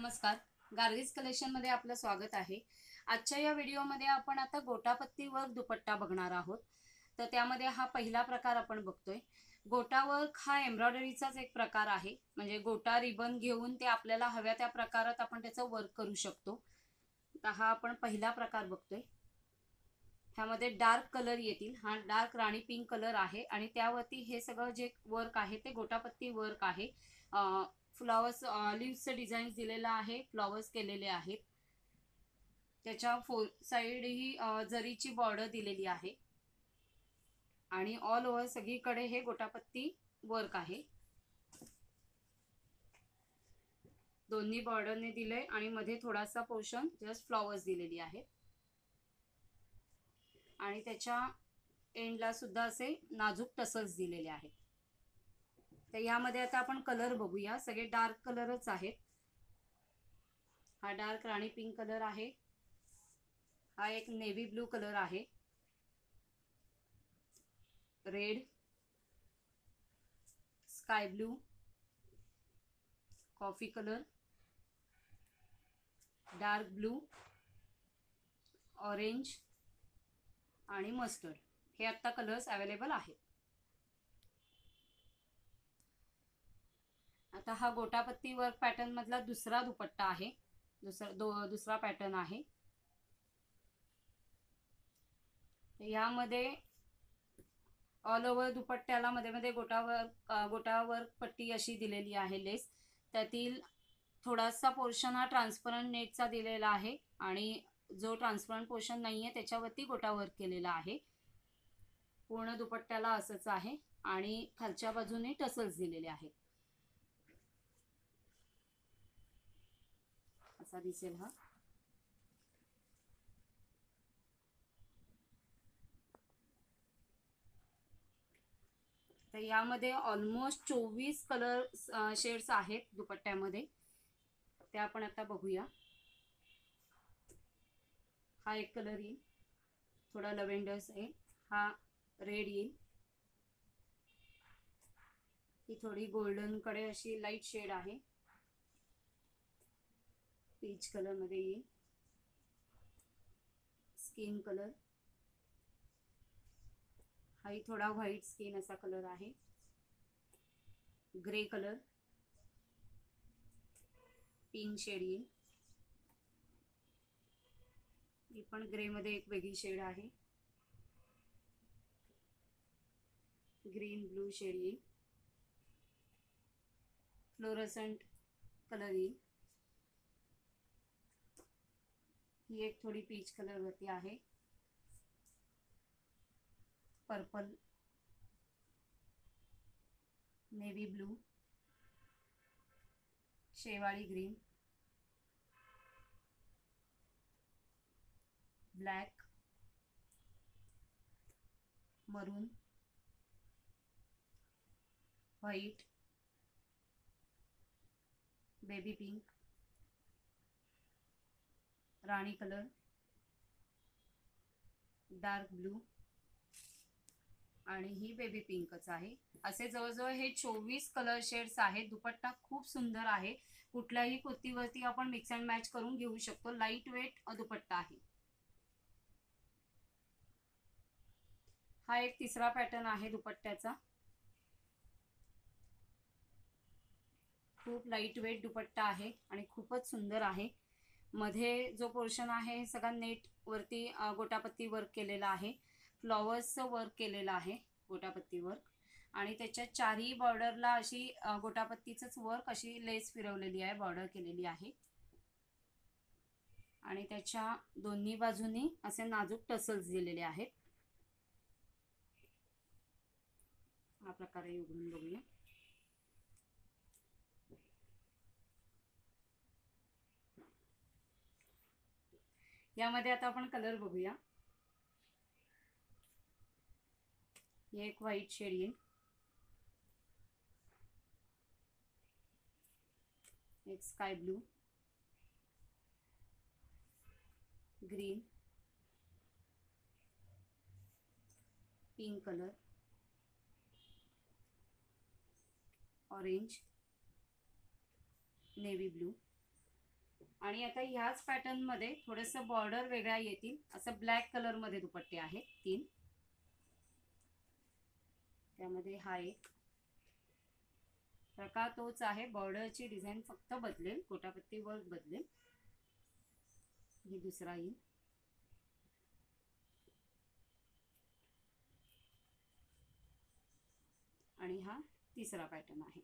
नमस्कार. गार्गीज कलेक्शनमध्ये आपलं स्वागत आहे. आजच्या या व्हिडिओमध्ये आपण आता गोटापत्ती वर्क दुपट्टा बघणार आहोत. तर त्यामध्ये हा पहिला प्रकार आपण बघतोय. गोटा वर्क हा एम्ब्रॉयडरीचाच एक प्रकार आहे. म्हणजे गोटा रिबन घेऊन ते आपल्याला हव्या त्या प्रकारात आपण त्याचं वर्क करू शकतो. तर हा आपण पहिला प्रकार बघतोय. ह्यामध्ये डार्क कलर येतील. हा डार्क राणी पिंक कलर आहे. आणि त्यावरती हे सगळं जे वर्क आहे ते गोटापत्ती वर्क आहे. फ्लॉवर्स लिव्हचं डिझाईन्स दिलेलं आहे फ्लॉवर्स केलेले आहेत. त्याच्या फो साईड ही जरीची बॉर्डर दिलेली आहे. आणि ऑल ओव्हर सगळीकडे हे गोटापत्ती वर्क आहे. दोन्ही बॉर्डरने दिलंय आणि मध्ये थोडासा पोर्शन जस्ट फ्लॉवर्स दिलेली आहेत. आणि त्याच्या एंडला सुद्धा असे नाजूक टसल्स दिलेले आहेत. तर यामध्ये आता आपण कलर बघूया. सगळे डार्क कलरच आहेत. हा डार्क राणी पिंक कलर आहे. हा एक नेव्ही ब्लू कलर आहे. Red sky blue coffee colour dark blue orange आणि मस्टर्ड हे आत्ता कलर्स अवेलेबल आहेत. आता हा गोटापत्ती वर्क पॅटर्न मधला दुसरा दुपट्टा आहे. दुसरा दो दुसरा पॅटर्न आहे. यामध्ये ऑल ओव्हर दुपट्ट्याला मध्ये मध्ये गोटावर गोटावर पट्टी अशी दिलेली आहे लेस. त्यातील थोडासा पोर्शन हा ट्रान्सपरंट नेटचा दिलेला आहे आणि जो ट्रान्सपरंट पोर्शन नाही आहे त्याच्यावरती गोटावर केलेला आहे. पूर्ण दुपट्ट्याला असंच आहे आणि खालच्या बाजूने टसल्स दिलेले आहेत. असा दिसेल हा. तर यामध्ये ऑलमोस्ट चोवीस कलर शेड्स आहेत दुपट्ट्यामध्ये. ते आपण आता बघूया. हा एक कलर येईल. थोडा लव्हेंडर्स आहे हा रेड येईल. ही थोडी गोल्डनकडे अशी लाइट शेड आहे. पीच कलरमध्ये येईल. स्किन कलर हाही थोडा व्हाईट स्किन असा कलर आहे. ग्रे कलर पिंक शेड येईल. ही पण ग्रेमध्ये एक वेगळी शेड आहे. ग्रीन ब्लू शेड येईल. फ्लोरसंट कलर येईल. ही एक थोडी पीच कलर वरती आहे. पर्पल नेव्ही ब्लू शेवाळी green black maroon white baby pink राणी कलर डार्क ब्लू आणि ही बेबी पिंकच आहे. असे जवळजवळ हे चोवीस कलर शेड्स आहेत. दुपट्टा खूप सुंदर आहे. कुठल्याही कुर्तीवरती आपण मिक्स अँड मॅच करून घेऊ शकतो. लाइट वेट दुपट्टा आहे. हा एक तिसरा पॅटर्न आहे दुपट्ट्याचा. खूप लाइट वेट दुपट्टा आहे आणि खूपच सुंदर आहे. मध्ये जो पोर्शन आहे सगळा नेट वरती गोटापत्ती वर्क केलेला आहे. फ्लॉवर्सचं वर्क केलेलं आहे गोटापत्ती वर्क आणि त्याच्या चारही बॉर्डरला अशी गोटापत्तीचंच वर्क अशी लेस फिरवलेली आहे बॉर्डर केलेली आहे. आणि त्याच्या दोन्ही बाजूनी असे नाजूक टसल्स दिलेले आहेत. हा प्रकारे उघडून बघूया. यामध्ये आता आपण कलर बघूया. हे एक व्हाईट शेड येईल. एक sky blue green pink colour orange navy blue आणि आता ह्याच पॅटर्नमध्ये थोडंसं बॉर्डर वेगळ्या येतील. असं ब्लॅक कलरमध्ये दुपट्टे आहेत तीन. त्यामध्ये हा एक. प्रकार तोच आहे बॉर्डरची डिझाईन फक्त बदलेल गोटापत्ती वर्क बदलेल. ही दुसरा येईल. आणि हा तिसरा पॅटर्न आहे.